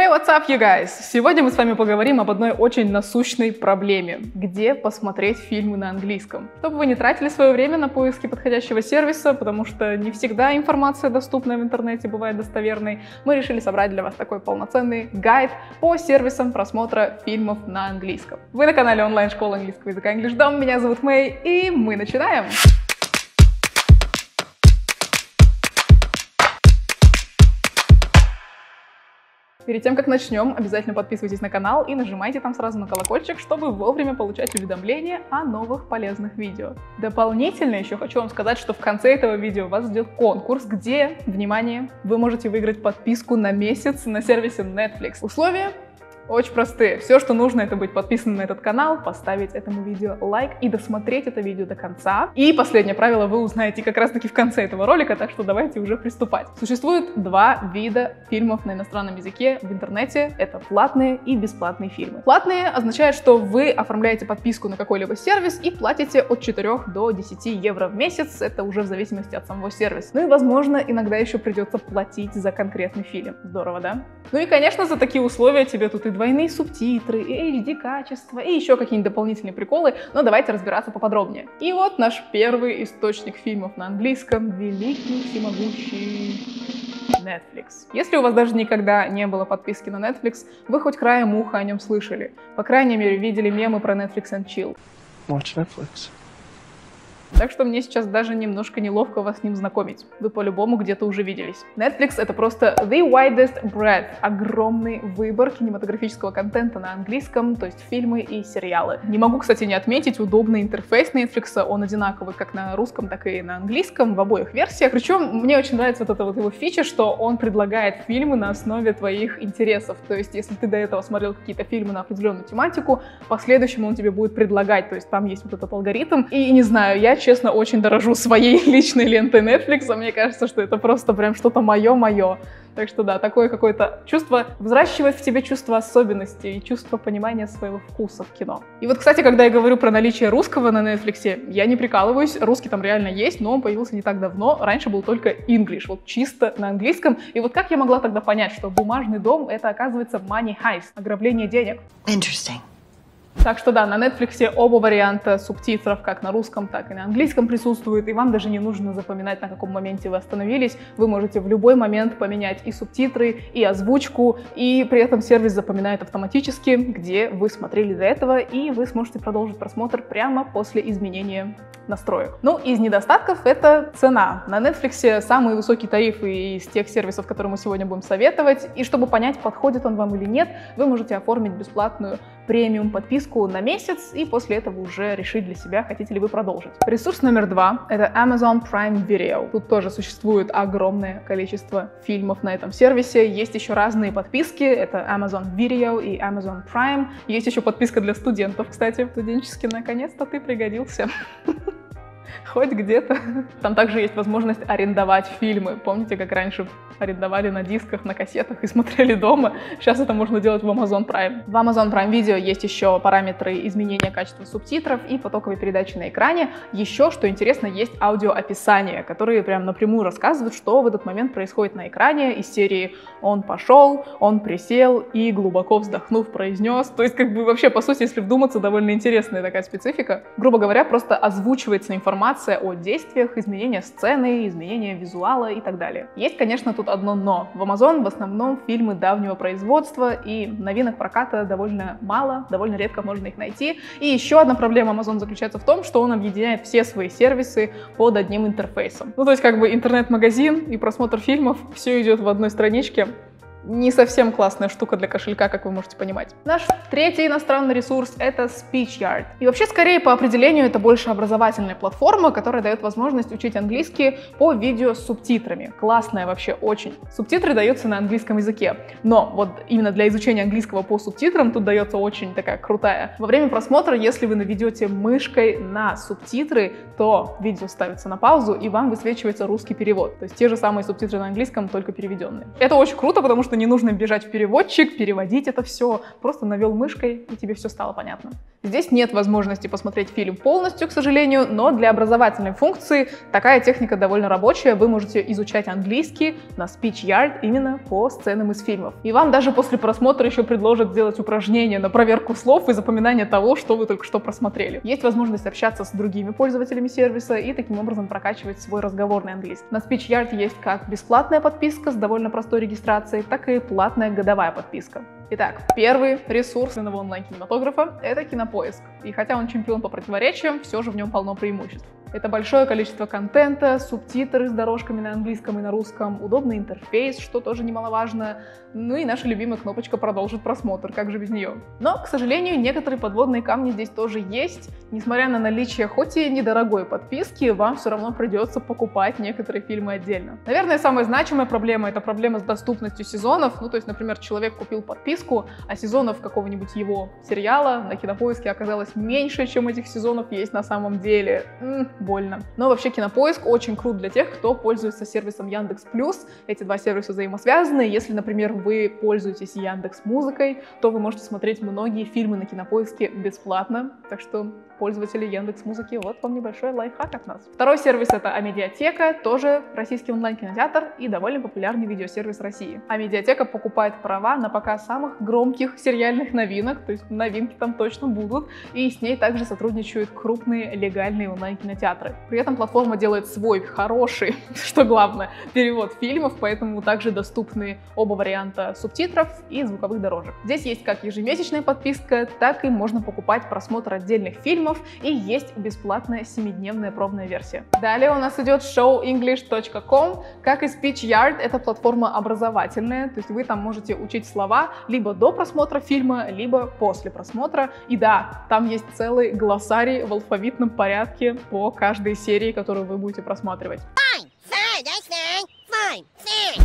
Hey, what's up, you guys? Сегодня мы с вами поговорим об одной очень насущной проблеме. Где посмотреть фильмы на английском? Чтобы вы не тратили свое время на поиски подходящего сервиса, потому что не всегда информация, доступная в интернете, бывает достоверной, мы решили собрать для вас такой полноценный гайд по сервисам просмотра фильмов на английском. Вы на канале онлайн-школы английского языка English Dom, меня зовут Мэй, и мы начинаем! Перед тем, как начнем, обязательно подписывайтесь на канал и нажимайте там сразу на колокольчик, чтобы вовремя получать уведомления о новых полезных видео. Дополнительно еще хочу вам сказать, что в конце этого видео вас ждет конкурс, где, внимание, вы можете выиграть подписку на месяц на сервисе Netflix. Условия очень простые. Все, что нужно, это быть подписанным на этот канал, поставить этому видео лайк и досмотреть это видео до конца. И последнее правило вы узнаете как раз-таки в конце этого ролика, так что давайте уже приступать. Существует два вида фильмов на иностранном языке в интернете. Это платные и бесплатные фильмы. Платные означает, что вы оформляете подписку на какой-либо сервис и платите от 4 до 10 евро в месяц. Это уже в зависимости от самого сервиса. Ну и, возможно, иногда еще придется платить за конкретный фильм. Здорово, да? Ну и, конечно, за такие условия тебе тут и двойные субтитры, и HD-качество, и еще какие-нибудь дополнительные приколы, но давайте разбираться поподробнее. И вот наш первый источник фильмов на английском, великий всемогущий Netflix. Если у вас даже никогда не было подписки на Netflix, вы хоть краем уха о нем слышали. По крайней мере, видели мемы про Netflix and Chill. Watch Netflix. Так что мне сейчас даже немножко неловко вас с ним знакомить. Вы по-любому где-то уже виделись. Netflix — это просто the widest breadth, огромный выбор кинематографического контента на английском, то есть фильмы и сериалы. Не могу, кстати, не отметить удобный интерфейс Netflix, он одинаковый как на русском, так и на английском, в обоих версиях. Причем мне очень нравится вот эта вот его фича, что он предлагает фильмы на основе твоих интересов. То есть если ты до этого смотрел какие-то фильмы на определенную тематику, последующему он тебе будет предлагать. То есть там есть вот этот алгоритм. И не знаю, я честно, очень дорожу своей личной лентой Netflix. Мне кажется, что это просто прям что-то мое-мое. Так что да, такое какое-то чувство, взращивает в тебе чувство особенности и чувство понимания своего вкуса в кино. И вот, кстати, когда я говорю про наличие русского на Netflix, я не прикалываюсь, русский там реально есть, но он появился не так давно, раньше был только English, вот чисто на английском. И вот как я могла тогда понять, что «Бумажный дом» — это, оказывается, money heist, ограбление денег? Interesting. Так что да, на Netflix оба варианта субтитров, как на русском, так и на английском присутствуют, и вам даже не нужно запоминать, на каком моменте вы остановились. Вы можете в любой момент поменять и субтитры, и озвучку, и при этом сервис запоминает автоматически, где вы смотрели до этого, и вы сможете продолжить просмотр прямо после изменения настроек. Ну, из недостатков это цена. На Netflix самые высокие тарифы из тех сервисов, которые мы сегодня будем советовать, и чтобы понять, подходит он вам или нет, вы можете оформить бесплатную премиум подписку на месяц и после этого уже решить для себя, хотите ли вы продолжить. Ресурс номер два — это Amazon Prime Video. Тут тоже существует огромное количество фильмов на этом сервисе. Есть еще разные подписки. Это Amazon Video и Amazon Prime. Есть еще подписка для студентов, кстати. Студенческий, наконец-то ты пригодился. хоть где-то. Там также есть возможность арендовать фильмы. Помните, как раньше арендовали на дисках, на кассетах и смотрели дома? Сейчас это можно делать в Amazon Prime. В Amazon Prime Video есть еще параметры изменения качества субтитров и потоковой передачи на экране. Еще, что интересно, есть аудиоописания, которые прям напрямую рассказывают, что в этот момент происходит на экране из серии «Он пошел», «Он присел» и глубоко вздохнув произнес. То есть, как бы вообще, по сути, если вдуматься, довольно интересная такая специфика. Грубо говоря, просто озвучивается информация информация о действиях, изменения сцены, изменения визуала и так далее. Есть, конечно, тут одно но. В Amazon в основном фильмы давнего производства, и новинок проката довольно мало, довольно редко можно их найти. И еще одна проблема Amazon заключается в том, что он объединяет все свои сервисы под одним интерфейсом. Ну, то есть как бы интернет-магазин и просмотр фильмов, все идет в одной страничке не совсем классная штука для кошелька, как вы можете понимать. Наш третий иностранный ресурс — это SpeechYard. И вообще, скорее, по определению, это больше образовательная платформа, которая дает возможность учить английский по видео с субтитрами. Классная вообще, очень. Субтитры даются на английском языке, но вот именно для изучения английского по субтитрам тут дается очень такая крутая. Во время просмотра, если вы наведете мышкой на субтитры, то видео ставится на паузу, и вам высвечивается русский перевод. То есть те же самые субтитры на английском, только переведенные. Это очень круто, потому что что не нужно бежать в переводчик, переводить это все. Просто навел мышкой, и тебе все стало понятно. Здесь нет возможности посмотреть фильм полностью, к сожалению, но для образовательной функции такая техника довольно рабочая. Вы можете изучать английский на Speech Yard именно по сценам из фильмов. И вам даже после просмотра еще предложат сделать упражнение на проверку слов и запоминание того, что вы только что просмотрели. Есть возможность общаться с другими пользователями сервиса и таким образом прокачивать свой разговорный английский. На Speech Yard есть как бесплатная подписка с довольно простой регистрацией, так и платная годовая подписка. Итак, первый ресурс онлайн-кинематографа — это кинопоиск. И хотя он чемпион по противоречиям, все же в нем полно преимуществ. Это большое количество контента, субтитры с дорожками на английском и на русском, удобный интерфейс, что тоже немаловажно, ну и наша любимая кнопочка «Продолжить просмотр», как же без нее. Но, к сожалению, некоторые подводные камни здесь тоже есть. Несмотря на наличие хоть и недорогой подписки, вам все равно придется покупать некоторые фильмы отдельно. Наверное, самая значимая проблема — это проблема с доступностью сезонов. Ну, то есть, например, человек купил подписку, а сезонов какого-нибудь его сериала на Кинопоиске оказалось меньше, чем этих сезонов есть на самом деле. Больно. Но вообще Кинопоиск очень крут для тех, кто пользуется сервисом Яндекс Плюс. Эти два сервиса взаимосвязаны. Если, например, вы пользуетесь Яндекс Музыкой, то вы можете смотреть многие фильмы на Кинопоиске бесплатно. Так что пользователи Яндекс Музыки, вот вам небольшой лайфхак от нас. Второй сервис это Амедиатека, тоже российский онлайн-кинотеатр и довольно популярный видеосервис России. Амедиатека покупает права на показ самых громких сериальных новинок, то есть новинки там точно будут, и с ней также сотрудничают крупные легальные онлайн-кинотеатры. При этом платформа делает свой хороший, что главное, перевод фильмов, поэтому также доступны оба варианта субтитров и звуковых дорожек. Здесь есть как ежемесячная подписка, так и можно покупать просмотр отдельных фильмов, фильмов и есть бесплатная 7-дневная пробная версия. Далее у нас идет showenglish.com. Как и SpeechYard, это платформа образовательная, то есть вы там можете учить слова либо до просмотра фильма, либо после просмотра. И да, там есть целый глоссарий в алфавитном порядке по каждой серии, которую вы будете просматривать.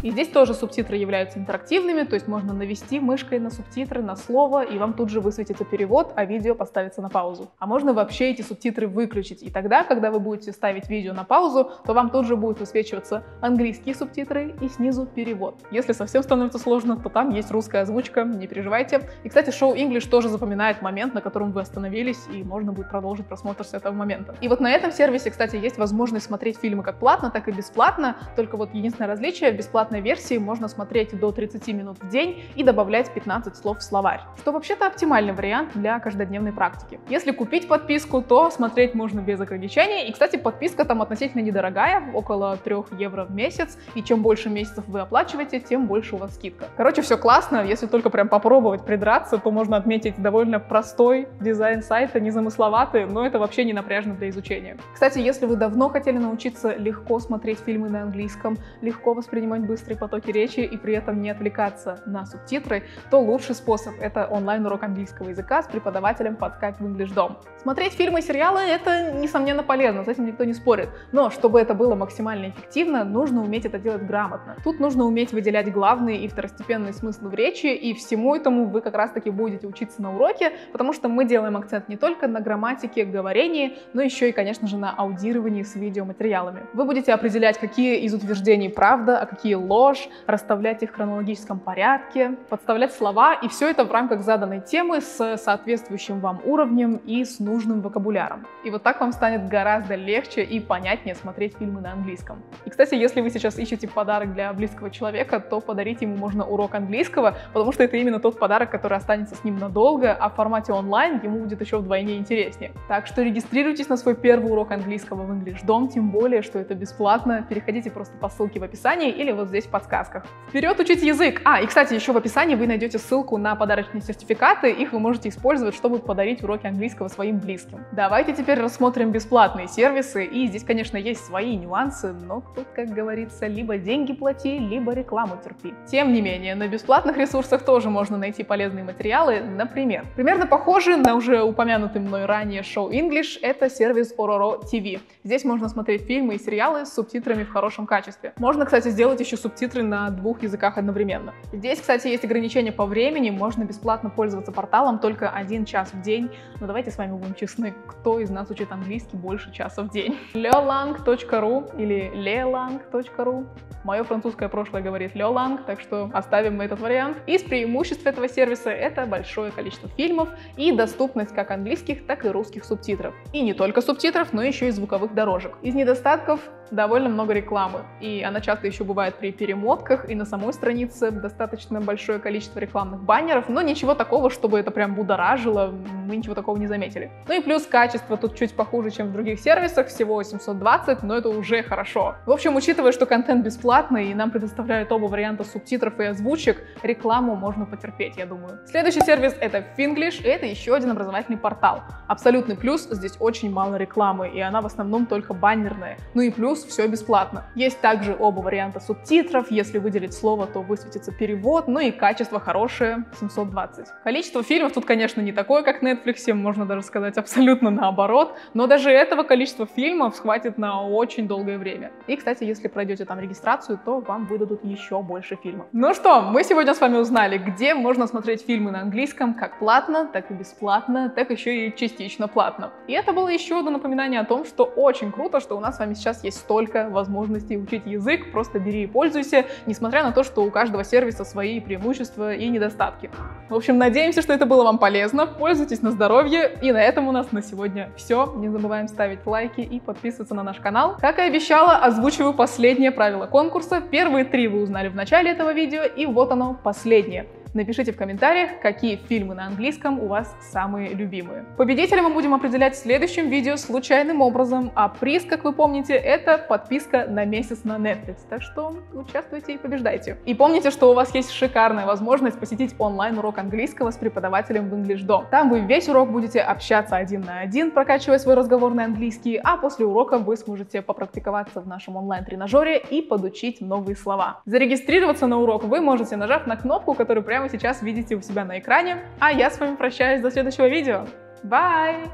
И здесь тоже субтитры являются интерактивными, то есть можно навести мышкой на субтитры, на слово, и вам тут же высветится перевод, а видео поставится на паузу. А можно вообще эти субтитры выключить, и тогда, когда вы будете ставить видео на паузу, то вам тут же будут высвечиваться английские субтитры и снизу перевод. Если совсем становится сложно, то там есть русская озвучка, не переживайте. И, кстати, шоу English тоже запоминает момент, на котором вы остановились, и можно будет продолжить просмотр с этого момента. И вот на этом сервисе, кстати, есть возможность смотреть фильмы как платно, так и бесплатно, только вот единственное различие, бесплатной версии можно смотреть до 30 минут в день и добавлять 15 слов в словарь, что вообще-то оптимальный вариант для каждодневной практики. Если купить подписку, то смотреть можно без ограничений. И, кстати, подписка там относительно недорогая, около 3 евро в месяц, и чем больше месяцев вы оплачиваете, тем больше у вас скидка. Короче, все классно, если только прям попробовать придраться, то можно отметить довольно простой дизайн сайта, незамысловатый, но это вообще не напряжно для изучения. Кстати, если вы давно хотели научиться легко смотреть фильмы на английском, легко воспринимать быстрые потоки речи и при этом не отвлекаться на субтитры, то лучший способ — это онлайн-урок английского языка с преподавателем под Skype в English Dom. Смотреть фильмы и сериалы — это, несомненно, полезно, с этим никто не спорит. Но чтобы это было максимально эффективно, нужно уметь это делать грамотно. Тут нужно уметь выделять главные и второстепенные смыслы в речи, и всему этому вы как раз-таки будете учиться на уроке, потому что мы делаем акцент не только на грамматике, говорении, но еще и, конечно же, на аудировании с видеоматериалами. Вы будете определять, какие из утверждений правда, а какие ложь, расставлять их в хронологическом порядке, подставлять слова, и все это в рамках заданной темы с соответствующим вам уровнем и с нужным вокабуляром. И вот так вам станет гораздо легче и понятнее смотреть фильмы на английском. И, кстати, если вы сейчас ищете подарок для близкого человека, то подарить ему можно урок английского, потому что это именно тот подарок, который останется с ним надолго, а в формате онлайн ему будет еще вдвойне интереснее. Так что регистрируйтесь на свой первый урок английского в English Dom, тем более, что это бесплатно. Переходите просто по ссылке в описании или вот здесь в подсказках. Вперед учить язык! А, и, кстати, еще в описании вы найдете ссылку на подарочные сертификаты, их вы можете использовать, чтобы подарить уроки английского своим близким. Давайте теперь рассмотрим бесплатные сервисы, и здесь, конечно, есть свои нюансы, но тут, как говорится, либо деньги плати, либо рекламу терпи. Тем не менее, на бесплатных ресурсах тоже можно найти полезные материалы, например. Примерно похожий на уже упомянутый мной ранее шоу English — это сервис Ororo TV. Здесь можно смотреть фильмы и сериалы с субтитрами в хорошем качестве. Можно, кстати, кстати, сделать еще субтитры на двух языках одновременно. Здесь, кстати, есть ограничения по времени, можно бесплатно пользоваться порталом только один час в день. Но давайте с вами будем честны, кто из нас учит английский больше часа в день? leolang.ru или leolang.ru Мое французское прошлое говорит Леоланг, так что оставим мы этот вариант. Из преимуществ этого сервиса это большое количество фильмов и доступность как английских, так и русских субтитров. И не только субтитров, но еще и звуковых дорожек. Из недостатков довольно много рекламы, и она часто еще бывает при перемотках, и на самой странице достаточно большое количество рекламных баннеров, но ничего такого, чтобы это прям будоражило, мы ничего такого не заметили. Ну и плюс качество тут чуть похуже, чем в других сервисах, всего 720, но это уже хорошо. В общем, учитывая, что контент бесплатный, и нам предоставляют оба варианта субтитров и озвучек, рекламу можно потерпеть, я думаю. Следующий сервис это Finglish, и это еще один образовательный портал. Абсолютный плюс, здесь очень мало рекламы, и она в основном только баннерная. Ну и плюс все бесплатно. Есть также оба варианта субтитров, если выделить слово, то высветится перевод, ну и качество хорошее, 720. Количество фильмов тут, конечно, не такое, как в Netflix, можно даже сказать абсолютно наоборот, но даже этого количества фильмов схватит на очень долгое время. И, кстати, если пройдете там регистрацию, то вам выдадут еще больше фильмов. Ну что, мы сегодня с вами узнали, где можно смотреть фильмы на английском как платно, так и бесплатно, так еще и частично платно. И это было еще одно напоминание о том, что очень круто, что у нас с вами сейчас есть столько возможностей учить язык, просто бери и пользуйся, несмотря на то, что у каждого сервиса свои преимущества и недостатки. В общем, надеемся, что это было вам полезно, пользуйтесь на здоровье, и на этом у нас на сегодня все. Не забываем ставить лайки и подписываться на наш канал. Как и обещала, озвучиваю последнее правило конкурса. Первые три вы узнали в начале этого видео, и вот оно, последнее. Напишите в комментариях, какие фильмы на английском у вас самые любимые. Победителя мы будем определять в следующем видео случайным образом, а приз, как вы помните, это подписка на месяц на Netflix. Так что участвуйте и побеждайте. И помните, что у вас есть шикарная возможность посетить онлайн-урок английского с преподавателем в English Dom. Там вы весь урок будете общаться один на один, прокачивая свой разговорный английский, а после урока вы сможете попрактиковаться в нашем онлайн-тренажере и подучить новые слова. Зарегистрироваться на урок вы можете, нажав на кнопку, которую прямо сейчас видите у себя на экране. А я с вами прощаюсь до следующего видео. Bye!